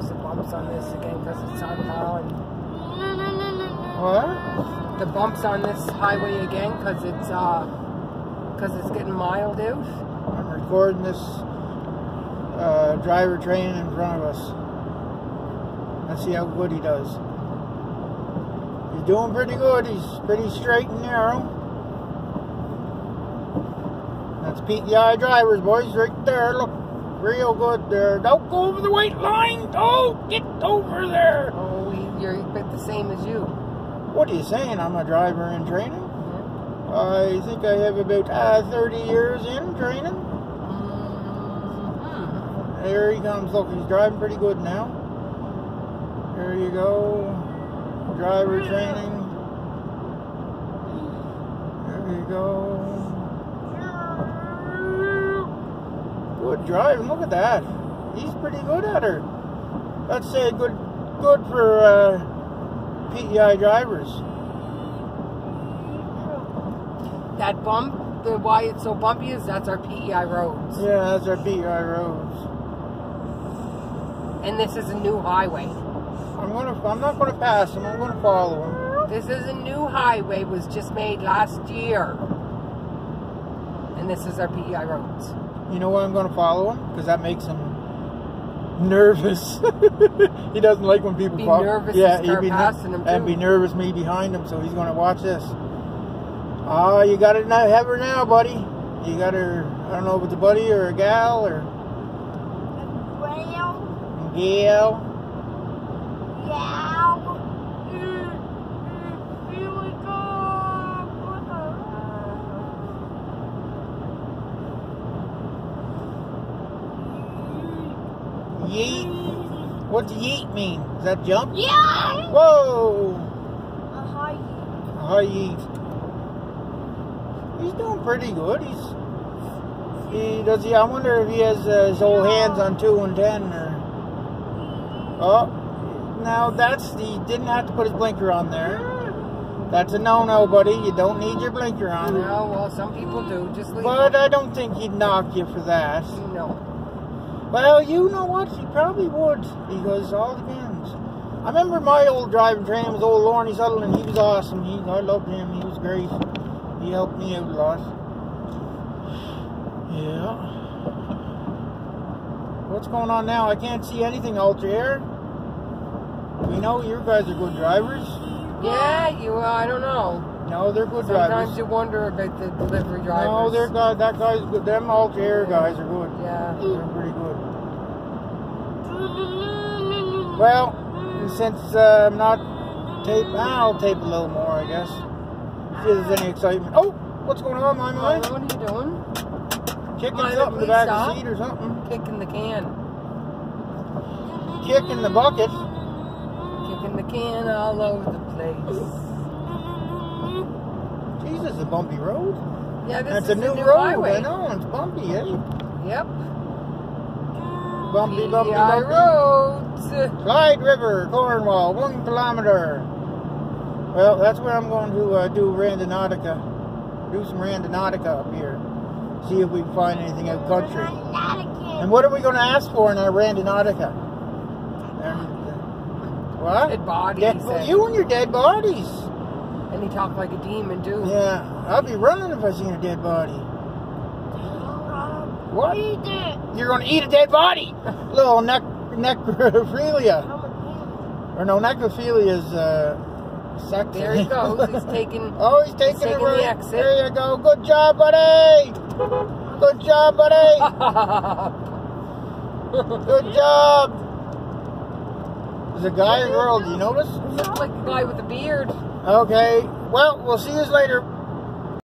notice the bumps on this again because it's on Holland. What? The bumps on this highway again because it's uh because it's getting mild out. I'm recording this uh, driver training in front of us. Let's see how good he does. He's doing pretty good. He's pretty straight and narrow. That's PEI drivers, boys, right there. Look, real good there. Don't go over the white line. Don't get over there. Oh, you're a bit the same as you. What are you saying? I'm a driver in training. I think I have about uh, 30 years in training. Mhm. There he comes. Look, he's driving pretty good now. There you go. Driver training. There you go. Good driving. Look at that. He's pretty good at her. Let's say good, good for uh, PEI drivers. That bump, the why it's so bumpy is that's our PEI roads, Yeah, that's our PEI roads. and this is a new highway. I'm gonna. I'm not gonna pass him. I'm gonna follow him. This is a new highway, was just made last year, and this is our PEI roads. You know why I'm going to follow him? Because that makes him nervous. he doesn't like when people Be follow. nervous yeah, he'd be ner- passing him, and too. be nervous me behind him. So he's going to watch this. Oh, you got to now have her now, buddy. You got her. I don't know if it's a buddy or a gal or gal. Yeet. What's yeet mean? Does that jump? Yeah! Whoa! Uh-huh. High yeet. He's doing pretty good. He's he does he. I wonder if he has uh, his old hands on two and ten or. Oh, now that's he didn't have to put his blinker on there. That's a no-no, buddy. You don't need your blinker on. No, well, some people do. Just leave But it. I don't think he'd knock you for that. No. Well, you know what? He probably would because all depends. I remember my old driving training was old Lorne Sutherland. He was awesome. He, I loved him. He was great. He helped me out a lot. Yeah. What's going on now? I can't see anything, Altair. We know you guys are good drivers. Yeah, you. Uh, I don't know. No, they're good Sometimes drivers. Sometimes you wonder about the delivery drivers. No, they're good. That guy's good. Them Altair guys are good. Yeah. They're pretty good. Well, since uh, I'm not tape, I'll tape a little more, I guess. See if there's any excitement. Oh, what's going on, my mind? what are you doing? Kicking Mind something in the back stop. of the seat or something. Kicking the can. Kicking the bucket. Kicking the can all over the place. Jesus, a bumpy road. Yeah, this That's is a new, new road. highway. I know, it's bumpy, eh? Yep. Bumpy, bumpy, PEI bumpy. roads. Clyde River, Cornwall, one kilometer. Well, that's where I'm going to uh, do Randonautica. Do some Randonautica up here. See if we can find anything out country. And what are we going to ask for in our Randonautica? And, uh, what? Dead bodies. Dead, and, you and your dead bodies. And he talked like a demon, too. Yeah, I'll be running if I see a dead body. What? You're going to eat a dead body. Little nec- necrophilia. Or no, necrophilia is uh, sex. There he goes. He's taking. Oh, he's taking, taking it the right. exit. There you go. Good job, buddy. Good job, buddy. Good job. There's a guy or girl? Do you notice? Looks like a guy with a beard. Okay. Well, we'll see you later.